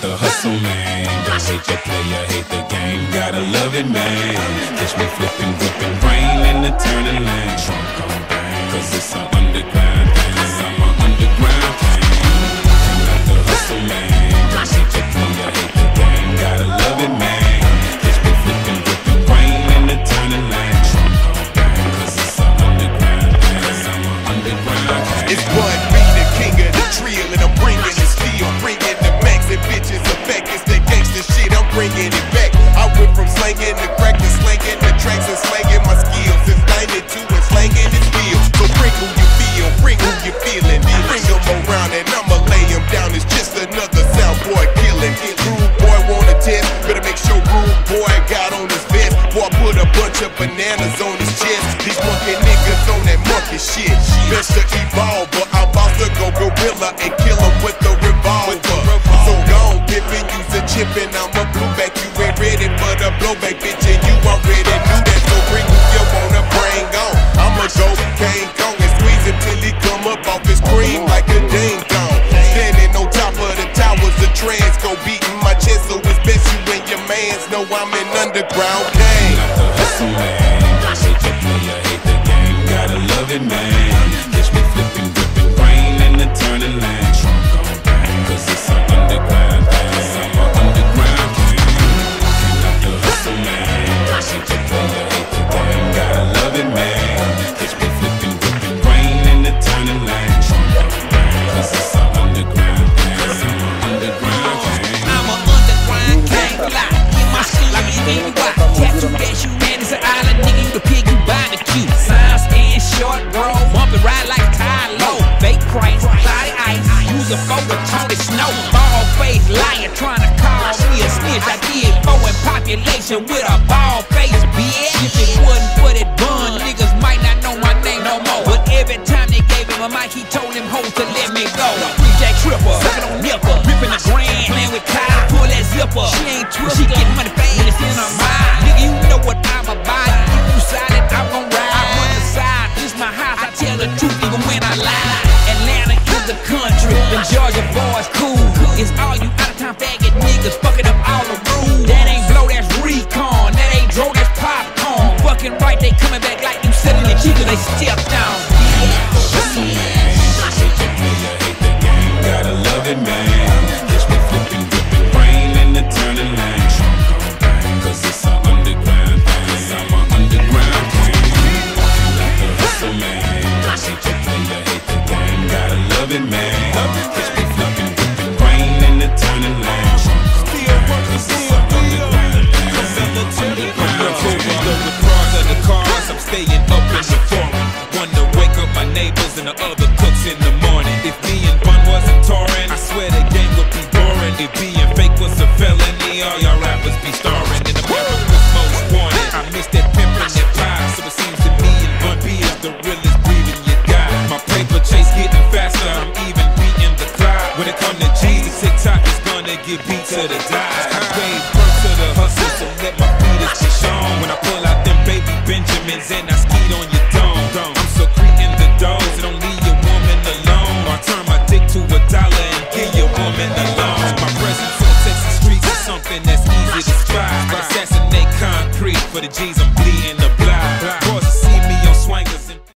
the hustle, man. Don't hate your player, hate the game. Gotta love it, man. Catch me flipping, gripping, brain pippin', use a chip and I'ma blue. You ain't ready for the blowback, bitch, and you already knew that. So bring who you wanna bring on. I'ma go King Kong and squeeze him till he come up off his cream like a ding dong. Standing on top of the towers, the trans go beating my chest, so it's best you and your mans know I'm an underground a photo, Tony Snow. Ball face liar trying to call me a snitch. I did four in population with a ball face, bitch. If it wasn't for that bun, niggas might not know my name no more. But every time they gave him a mic, he told them hoes to let me go. Free Jack Tripper, sucking on nipper, ripping the grand, playing with Kyle, pull that zipper. She ain't twist, she get money fast, in her mind. Man. Flipping, in the turning an underground thing. I'm the the staying up in the my neighbors and the other cooks in the morning. If me and wasn't touring, I swear the game would be boring. If being fake was a felony, all y'all rappers be starring in America's most wanted. I miss that pimpin' get beat to the die. Gave birth to the hustle, so let my feet is shown. When I pull out them baby Benjamins and I skied on your dome. I'm secreting the dogs, so don't leave your woman alone. I turn my dick to a dollar and give your woman alone. My presence on Texas streets is something that's easy to spy. Assassinate concrete for the G's I'm bleeding.